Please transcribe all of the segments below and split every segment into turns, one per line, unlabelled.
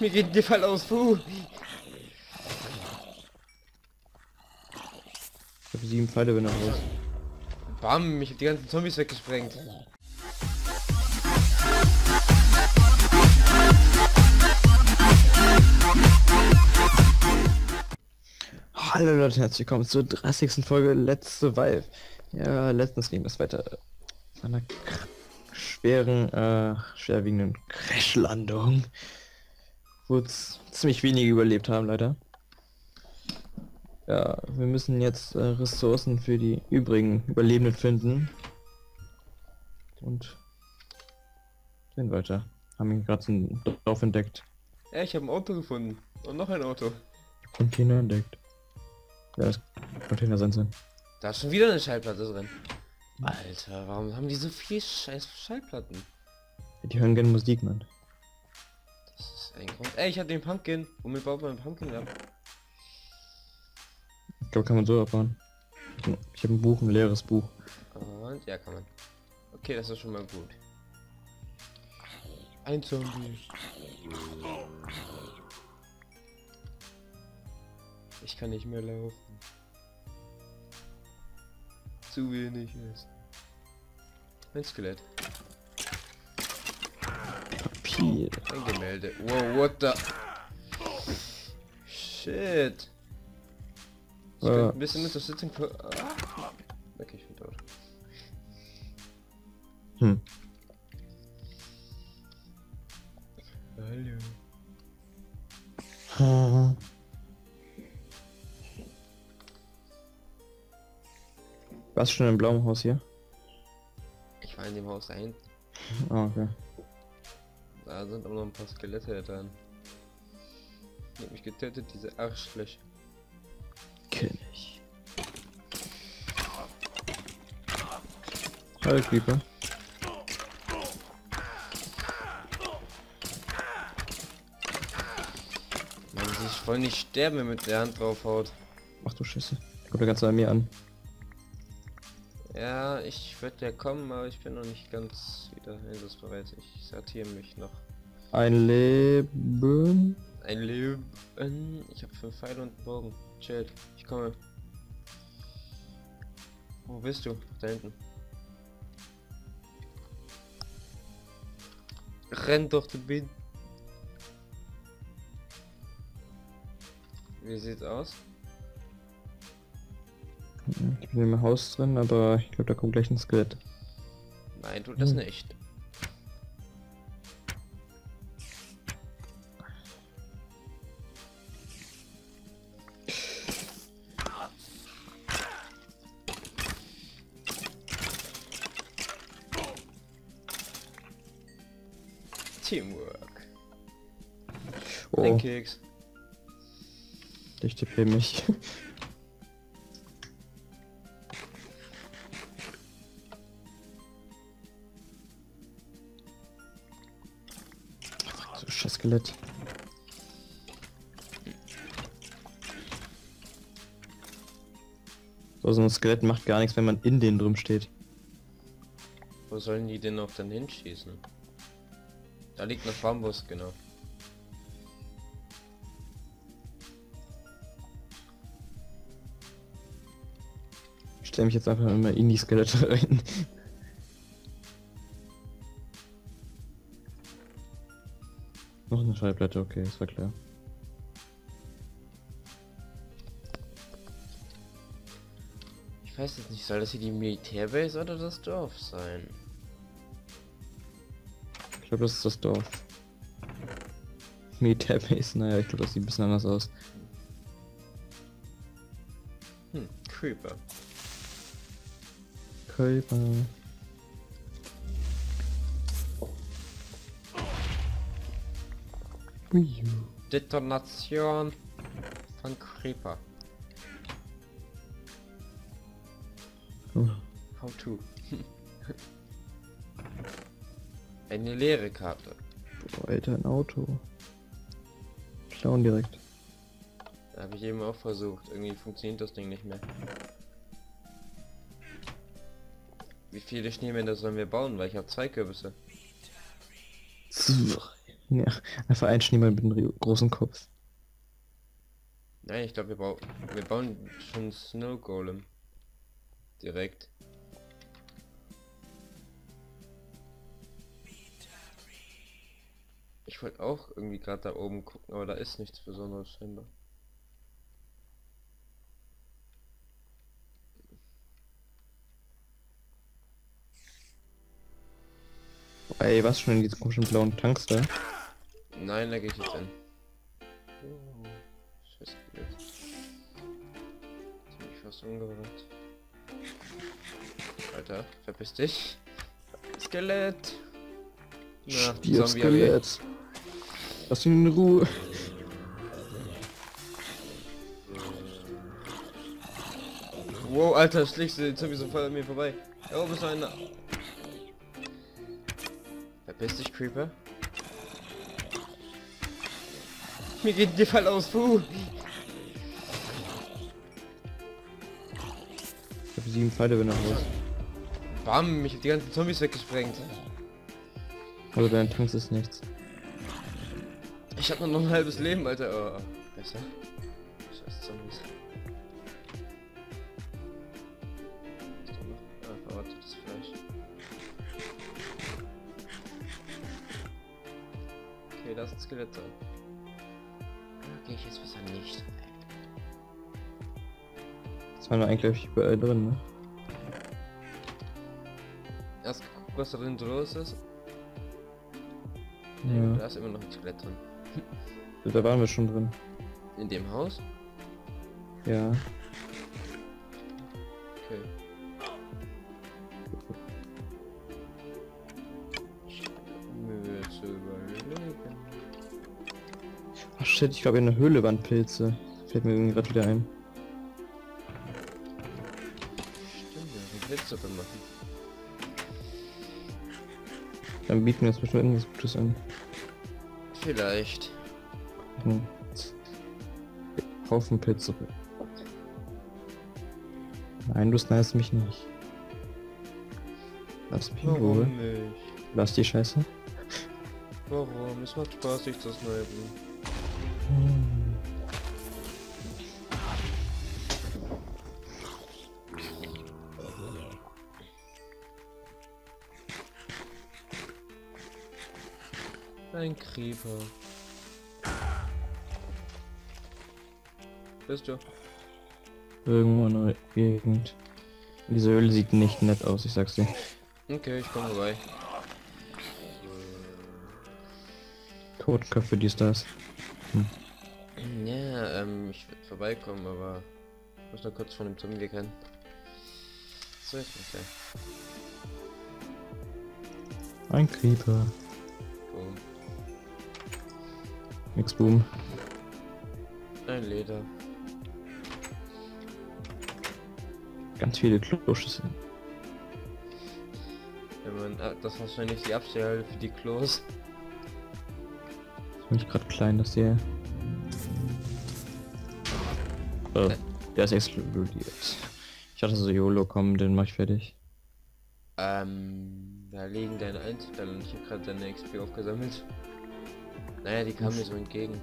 Mir geht der Fall aus, puh.
Ich habe sieben Pfeile bin raus.
Bam, ich hab die ganzen Zombies weggesprengt.
Hallo Leute, herzlich willkommen zur 30. Folge Let's Survive. Ja, letztens ging das weiter einer schweren, äh, schwerwiegenden Crashlandung. Wo ziemlich wenige überlebt haben, leider. Ja, wir müssen jetzt äh, Ressourcen für die übrigen Überlebenden finden. Und gehen weiter. Haben hier gerade so ein Dorf entdeckt.
Ja, ich habe ein Auto gefunden. Und noch ein Auto.
Container entdeckt. Ja, das Container sein sein.
Da ist schon wieder eine Schallplatte drin. Alter, warum haben die so viel scheiß Schallplatten?
Die hören gerne Musik, Mann.
Ein Grund. Ey, ich hab den Pumpkin. Womit baut man einen Pumpkin ab?
Ich glaube, kann man so abbauen. Ich habe ein Buch, ein leeres Buch.
Und ja, kann man. Okay, das ist schon mal gut. Ein Zombie. Ich kann nicht mehr laufen. Zu wenig ist. Ein Skelett.
Papier.
Ein Gemälde. Wow, what the... Shit. Ich
Äh.
könnte ein bisschen Unterstützung für... Ah. Okay, ich bin tot.
Hm.
Hallo.
Warst du schon im blauen Haus hier?
Ich war in dem Haus ein.
Ah, okay.
Da sind auch noch ein paar Skelette dran. Die hat mich getötet, diese Arschlöcher.
Kenn ich. Hallo Creeper.
Man sich voll nicht sterben, wenn man mit der Hand drauf haut.
Ach du Scheiße. Guck der ganze Armee an.
Ja, ich würde ja kommen, aber ich bin noch nicht ganz wieder einsatzbereit. Ich sortiere mich noch.
Ein Leben.
Ein Leben. Ich habe fünf Pfeile und Bogen. Chill. Ich komme. Wo bist du? Da hinten. Renn doch, du bin. Wie sieht's aus?
Ich bin im Haus drin, aber ich glaube, da kommt gleich ein Skelett.
Nein, tut das
Hm.
nicht. Keks.
ich tippe mich. so scheiß Skelett. So, so ein Skelett macht gar nichts, wenn man in den drum steht.
Wo sollen die denn noch dann hinschießen? Da liegt noch Bambus, genau.
Ich stelle mich jetzt einfach immer in die Skelette rein. Noch eine Schallplatte, okay, das war klar.
Ich weiß jetzt nicht, soll das hier die Militärbase oder das Dorf sein?
Ich glaube, das ist das Dorf. Militärbase, naja, ich glaube, das sieht ein bisschen anders aus.
Hm, Creeper.
Ui.
Detonation von Creeper.
Oh,
How to. Eine leere Karte.
boah, Alter, ein Auto. Klauen direkt.
Habe ich eben auch versucht. Irgendwie funktioniert das Ding nicht mehr. Wie viele Schneemänner sollen wir bauen? Weil ich habe zwei Kürbisse.
Ja, einfach ein Schneemann mit einem großen Kopf.
Nein, ich glaube, wir, bau wir bauen schon Snow Golem. Direkt. Ich wollte auch irgendwie gerade da oben gucken, aber da ist nichts Besonderes scheinbar.
Ey, was schon in diese komischen blauen Tanks da?
Nein, da gehe ich jetzt hin. Oh, scheiß Skelett. Jetzt bin ich fast umgebracht. Alter, verpiss dich. Skelett. Na,
Skelett. Lass ihn in Ruhe.
Wow, Alter, schlägst du den Zombie so voll an mir vorbei. Da oben ist noch einer. Verpiss dich, Creeper. Mir geht der Fall aus, puh.
Ich habe sieben Pfeile, wenn er raus.
Bam, ich hab die ganzen Zombies weggesprengt.
Also dein Tanks ist nichts.
Ich hab nur noch ein halbes Leben, Alter. Oh, besser. Okay, da. Okay, ich jetzt besser nicht.
Das war nur eigentlich überall drin, ne?
Erst geguckt, was da drin los ist.
Ja.
Da ist immer noch ein Skelett drin.
Da waren wir schon drin.
In dem Haus?
Ja.
Okay.
Ach shit, ich glaube in der Höhle waren Pilze. Fällt mir irgendwie gerade wieder ein.
Stimmt, ja, eine Pilzsuppe machen.
Dann bieten wir uns bestimmt irgendwas Gutes an.
Vielleicht.
Hm. Haufen Pilzsuppe. Nein, du snipest mich nicht. Lass mich in Ruhe. Lass die Scheiße.
Warum? Es macht Spaß, sich zu snipen. Ein Creeper. Bist du?
Irgendwo in der Gegend. Diese Höhle sieht nicht nett aus, ich sag's dir.
Okay, ich komme vorbei.
Totköpfe, dies, das.
Ja, ähm, ich würde vorbeikommen, aber ich muss nur kurz von dem Zombie wegrennen. So, bin ich da.
Ein Creeper.
Boom.
Nix Boom.
Ein Leder.
Ganz viele Kloschüsseln.
Wenn man, ah, das ist wahrscheinlich die Abstellhalle für die Klos.
Ist nicht gerade klein, das hier. Oh, der ist explodiert. Ich hatte so YOLO kommen, den mach ich fertig.
Ähm, da liegen deine Einzelteile und ich habe gerade deine XP aufgesammelt. Naja, die kamen mir so entgegen.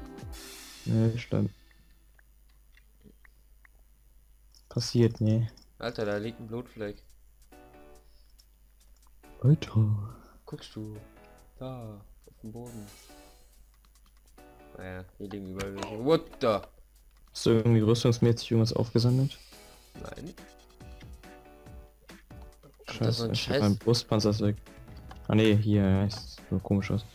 Ne, schlimm. Passiert, nee.
Alter, da liegt ein Blutfleck.
Alter.
Guckst du? Da, auf dem Boden. Naja, hier liegen überall welche. What the?
Hast du irgendwie rüstungsmäßig irgendwas aufgesammelt?
Nein.
Scheiße,
das ist ein
ich hab
Scheiß.
mein Brustpanzer ist weg. Ah ne, hier, ja, ist so komisch aus.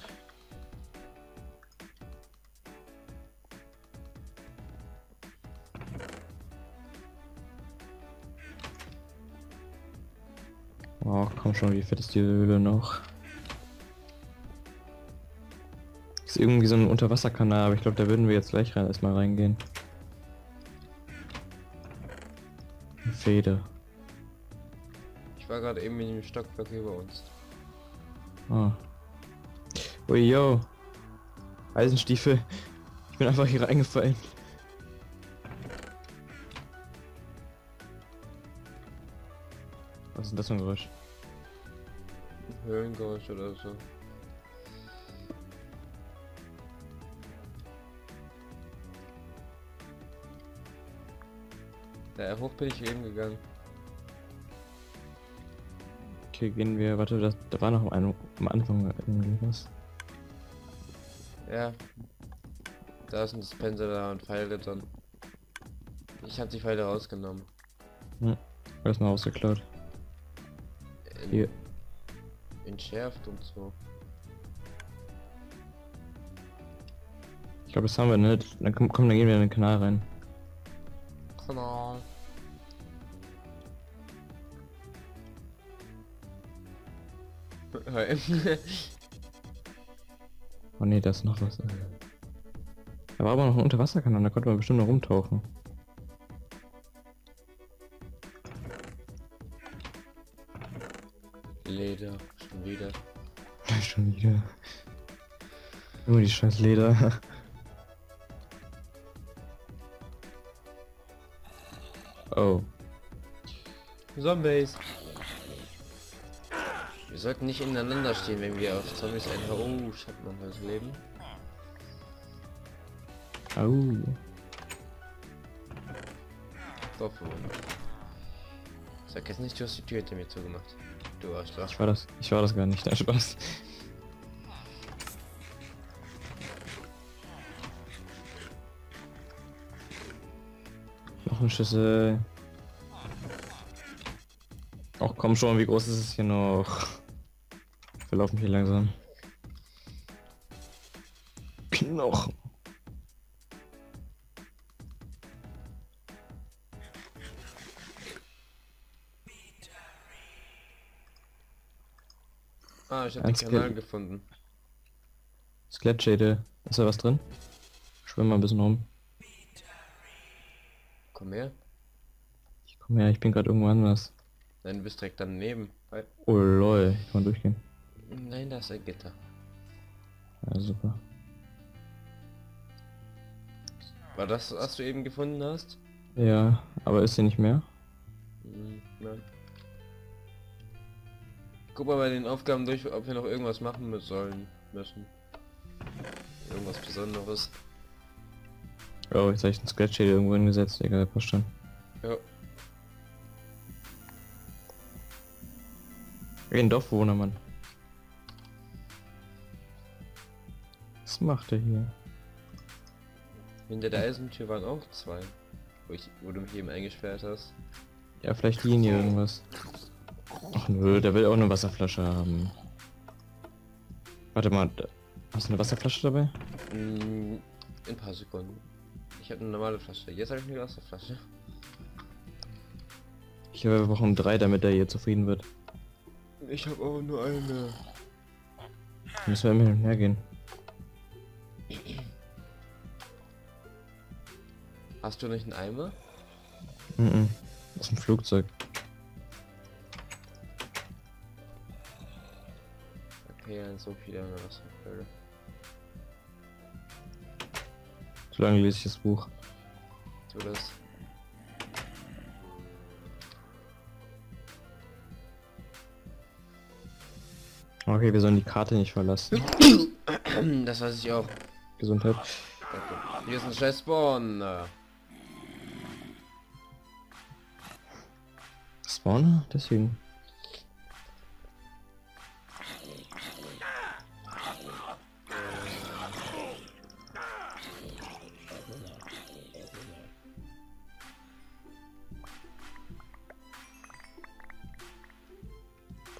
Komm schon, wie fett ist die Höhle noch? Ist irgendwie so ein Unterwasserkanal, aber ich glaube, da würden wir jetzt gleich rein erstmal reingehen. Eine Feder.
Ich war gerade eben in dem Stockwerk über uns.
Ah. Ui, yo. Eisenstiefel. Ich bin einfach hier reingefallen. Was ist denn das für ein Geräusch?
Höhlengeräusche oder so. Da hoch bin ich eben gegangen.
Okay, gehen wir. Warte, das, da war noch am, am Anfang irgendwas.
Ja. Da ist ein Dispenser da und Pfeile dann. Ich hab die Pfeile rausgenommen.
Hm. Erstmal ausgeklaut.
In
Hier.
Entschärft und so.
Ich glaube, das haben wir, ne? Dann komm, komm, dann gehen wir in den Kanal rein.
Kanal.
Oh ne, da ist noch was. Da war aber noch ein Unterwasserkanal, da konnte man bestimmt noch rumtauchen.
Leder, wieder.
Schon wieder. Immer die scheiß Leder. Oh.
Zombies. Wir sollten nicht ineinander stehen, wenn wir auf Zombies einhauen. Oh, ich hab noch das Leben.
Au.
Dorfbewohner. Sag jetzt nicht, du hast die Tür hinter mir zugemacht. Du Arschloch.
Ich war das, ich war das gar nicht, der Spaß. Noch ein Schlüssel. Ach komm schon, wie groß ist es hier noch? Wir laufen hier langsam. Knochen.
Ah, ich habe den Kanal gefunden.
Skelettschädel. Ist da was drin? Schwimm mal ein bisschen rum.
Komm her.
Ich komm her, ich bin gerade irgendwo anders.
Nein, du bist direkt daneben.
Oh lol, ich kann durchgehen.
Nein, da ist ein Gitter.
Ja, super.
War das, was du eben gefunden hast?
Ja, aber ist sie nicht mehr?
Hm, nein. Guck mal bei den Aufgaben durch, ob wir noch irgendwas machen sollen müssen. Irgendwas Besonderes.
Oh, jetzt habe ich einen Skelettschädel irgendwo hingesetzt. Egal, passt schon.
Ja.
Ein Dorfbewohner, Mann. Was macht er hier?
Hinter der Eisentür waren auch zwei. Wo, ich, wo du mich eben eingesperrt hast.
Ja, vielleicht liegen hier irgendwas. Ach nö, der will auch eine Wasserflasche haben. Warte mal, hast du eine Wasserflasche dabei?
Hm, in ein paar Sekunden. Ich habe eine normale Flasche. Jetzt habe ich eine Wasserflasche.
Ich habe wir brauchen drei, damit er hier zufrieden wird.
Ich habe auch nur eine.
Müssen wir immer hin und her gehen.
Hast du nicht einen Eimer?
Mhm. Das ist ein Flugzeug.
Dann so viel eine Wasserflasche.
So lange lese ich das Buch.
Tu das.
Okay, wir sollen die Karte nicht verlassen.
Das weiß ich auch.
Gesundheit.
Danke. Hier ist ein scheiß Spawn.
Spawner? Deswegen.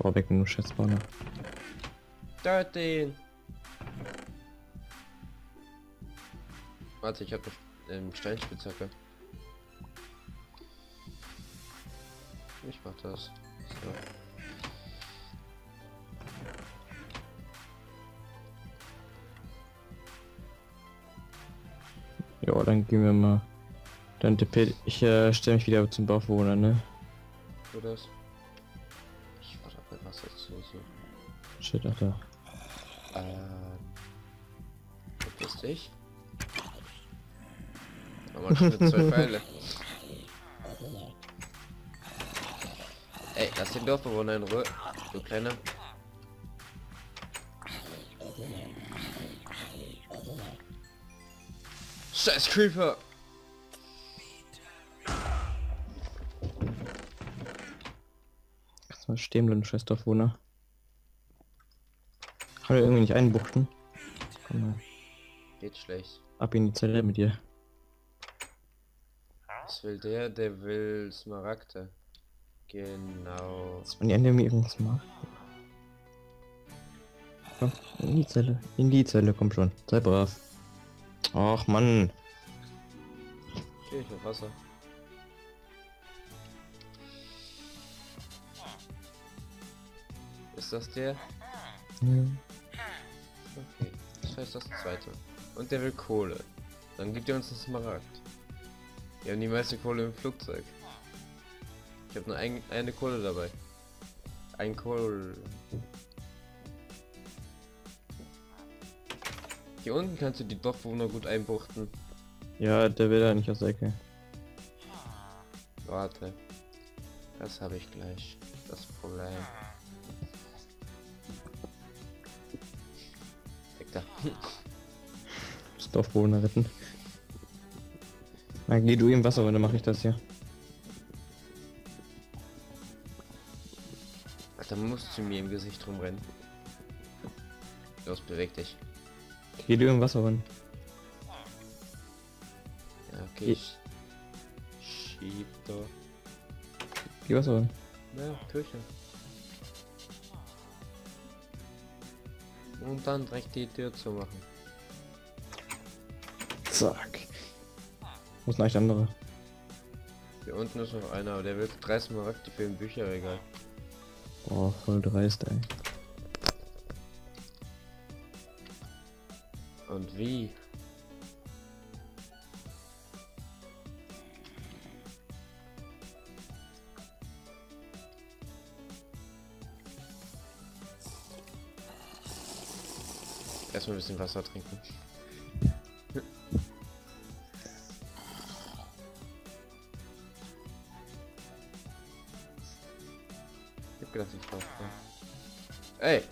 Boah, weg mit dem Schätzspawner.
Dirty. Warte, ich habe eine ähm, Steinspitzhacke. Ich mach das. So.
Ja, dann gehen wir mal. Dann tippe ich äh, stelle mich wieder zum Dorfbewohner, ne?
Tu das. Ich warte bei Wasser zu. So.
Shit, da.
Ähm. Verpiss dich. Nochmal schon mit zwei Pfeile. Ey, lass den Dorfbewohner in Ruhe. Du kleiner. Scheiß Creeper!
Stehen bleiben, scheiß Dorfwohner. Kann er irgendwie nicht einbuchten? Komm mal,
Geht schlecht.
ab in die Zelle mit dir.
Was will der? Der will Smaragde. Genau.
Dass man die Enemy irgendwas macht. Komm, in die Zelle. In die Zelle, komm schon. Sei brav. Ach Mann.
Okay, ich hab Wasser. Ist das der?
Ja.
Okay. Das heißt das zweite. Und der will Kohle. Dann gibt er uns einen Smaragd. Wir haben die meiste Kohle im Flugzeug. Ich habe nur ein, eine Kohle dabei. Ein Kohl. Hier unten kannst du die Dorfbewohner gut einbuchten.
Ja, der will da nicht aus der Ecke.
Warte. Das habe ich gleich. Das Problem. Da.
Das Dorfbewohner retten. Na, geh du im Wasser, dann mache ich das hier.
Ach, da musst du mir im Gesicht rumrennen. Los, beweg dich.
Geh du im Wasser rein.
Ja, okay. Ich schieb da.
Geh Wasser rein.
Ja, Küche. Und dann direkt die Tür zu machen.
Zack. Wo ist denn eigentlich der andere?
Hier unten ist noch einer, aber der will 30 Markte für ein Bücherregal.
Boah, voll dreist, ey.
Und wie? Erstmal ein bisschen Wasser trinken. Ich hab gedacht, ich brauche. Ey!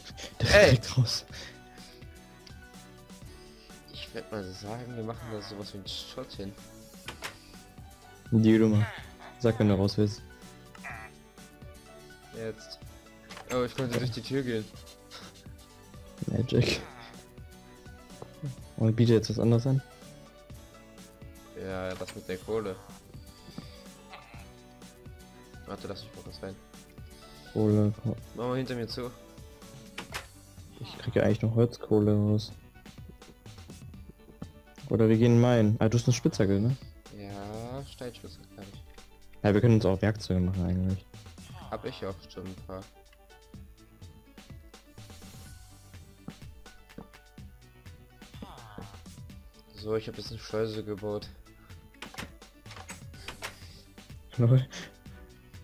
Ey!
Raus.
Ich werde mal sagen, wir machen da sowas wie ein Shot hin.
Die du mal. Sag, wenn du raus willst.
Jetzt. Oh, ich konnte durch die Tür gehen.
Magic. Und biete jetzt was anderes an.
Ja, das mit der Kohle. Warte, lass mich mal was rein.
Kohle. Ko-
Mach mal hinter mir zu.
Ich kriege eigentlich noch Holzkohle raus. Oder wir gehen in meinen. Ah, du hast eine Spitzhacke, ne?
Ja, Steinschlüssel kann ich.
Ja, wir können uns auch Werkzeuge machen eigentlich.
Hab ich auch schon ein paar. So, ich habe jetzt eine Schleuse gebaut.
Lol.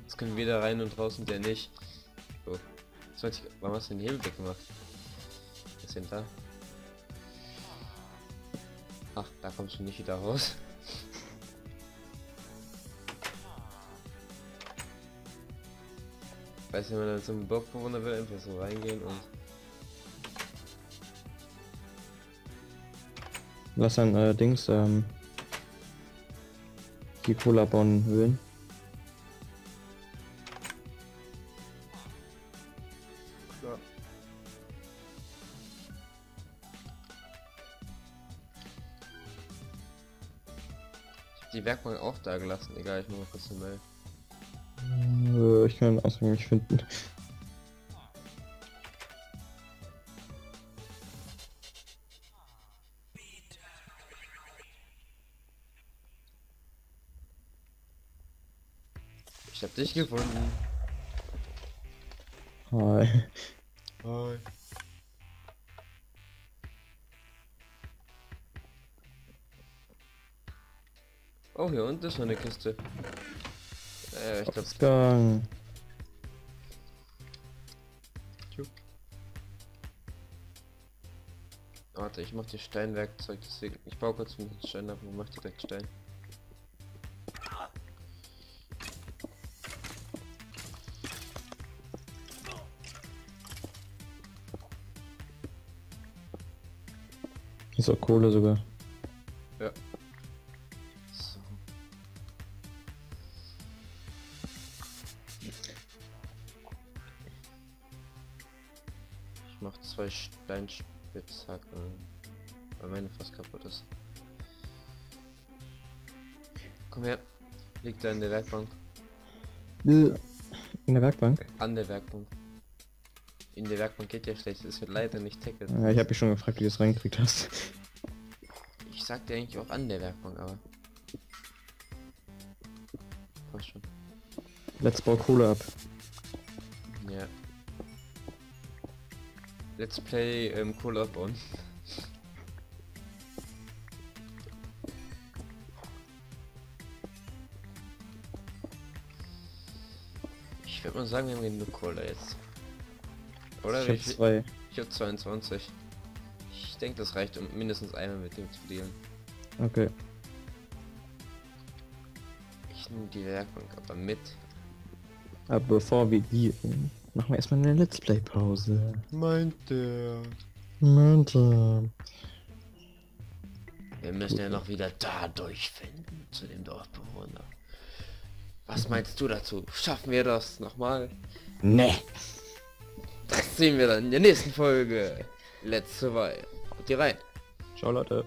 Jetzt können wir da rein und draußen der nicht. So. Jetzt weiß ich, warum hast du den Hebel weggemacht? Was denn da? Ach, da kommst du nicht wieder raus. Weißt du, wenn man dann zum Dorfbewohner will, einfach so reingehen und
Lass dann allerdings ähm, die Kohle abbauen will.
Ja. Ich hab die Werkbank auch da gelassen, egal, ich mach mal kurz eine Mail.
Äh, ich kann auswendig finden.
Ich hab dich gefunden.
Hi.
Hi. Oh, hier unten ist noch eine Kiste. Äh, ich glaube,
Ausgang.
warte, ich mach dir Steinwerkzeug, deswegen. Ich baue kurz mit Stein ab und mach direkt Stein.
Auch Kohle sogar.
Ja. So. zwei Steinspitzhacken. Weil meine fast kaputt ist. Komm her. Liegt da in der Werkbank.
In der Werkbank?
An der Werkbank. In der Werkbank geht ja schlecht, es wird leider nicht tackelt.
Ja, ich habe mich schon gefragt, wie du es reingekriegt hast.
Ich sagte eigentlich auch an der Werkbank, aber. Passt schon.
Let's bau Kohle ab.
Ja. Let's play ähm, Kohle abbauen. Ich würde mal sagen, wir haben genug Kohle jetzt. Oder?
ich
viel-
zwei.
Ich habe 22. Ich denke, das reicht, um mindestens einmal mit dem zu dealen.
Okay.
Ich nehme die Werkbank aber mit.
Aber bevor wir gehen, machen wir erstmal eine Let's Play Pause.
Meint der.
Leute.
Wir müssen ja noch wieder da durchfinden zu dem Dorfbewohner. Was meinst du dazu? Schaffen wir das nochmal?
Ne.
Das sehen wir dann in der nächsten Folge. Let's Survive. Haut rein.
Ciao Leute.